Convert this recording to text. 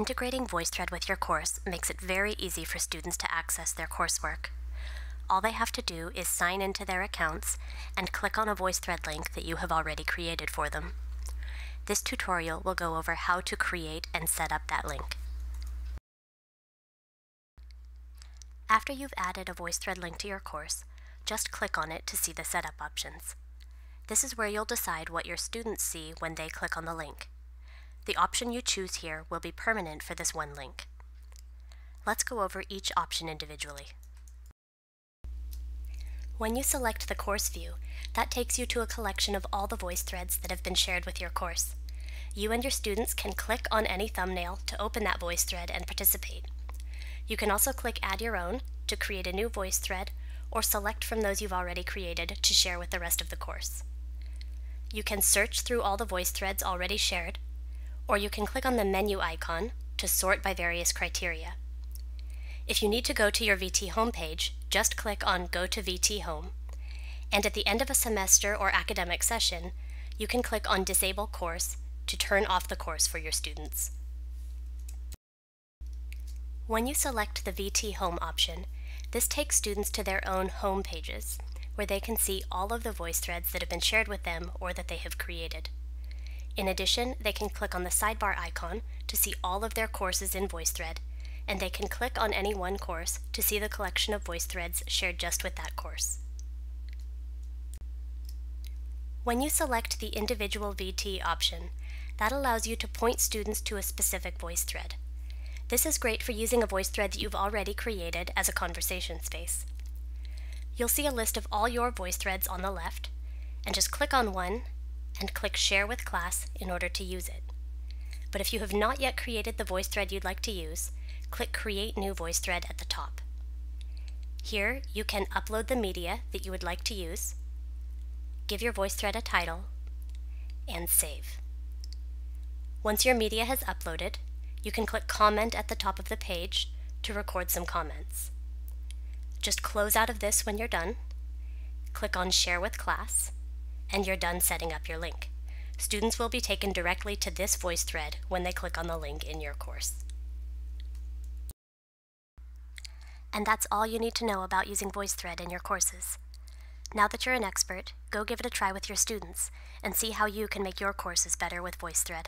Integrating VoiceThread with your course makes it very easy for students to access their coursework. All they have to do is sign into their accounts and click on a VoiceThread link that you have already created for them. This tutorial will go over how to create and set up that link. After you've added a VoiceThread link to your course, just click on it to see the setup options. This is where you'll decide what your students see when they click on the link. The option you choose here will be permanent for this one link. Let's go over each option individually. When you select the course view, that takes you to a collection of all the voice threads that have been shared with your course. You and your students can click on any thumbnail to open that voice thread and participate. You can also click Add Your Own to create a new voice thread or select from those you've already created to share with the rest of the course. You can search through all the voice threads already shared, or you can click on the menu icon to sort by various criteria. If you need to go to your VT homepage, just click on Go to VT Home. And at the end of a semester or academic session, you can click on Disable Course to turn off the course for your students. When you select the VT Home option, this takes students to their own home pages, where they can see all of the voice threads that have been shared with them or that they have created. In addition, they can click on the sidebar icon to see all of their courses in VoiceThread and they can click on any one course to see the collection of VoiceThreads shared just with that course. When you select the individual VT option, that allows you to point students to a specific VoiceThread. This is great for using a VoiceThread that you've already created as a conversation space. You'll see a list of all your VoiceThreads on the left, and just click on one and click Share with Class in order to use it. But if you have not yet created the voice thread you'd like to use, click Create New VoiceThread at the top. Here, you can upload the media that you would like to use, give your VoiceThread a title, and save. Once your media has uploaded, you can click Comment at the top of the page to record some comments. Just close out of this when you're done, click on Share with Class, and you're done setting up your link. Students will be taken directly to this voice thread when they click on the link in your course. And that's all you need to know about using VoiceThread in your courses. Now that you're an expert, go give it a try with your students and see how you can make your courses better with VoiceThread.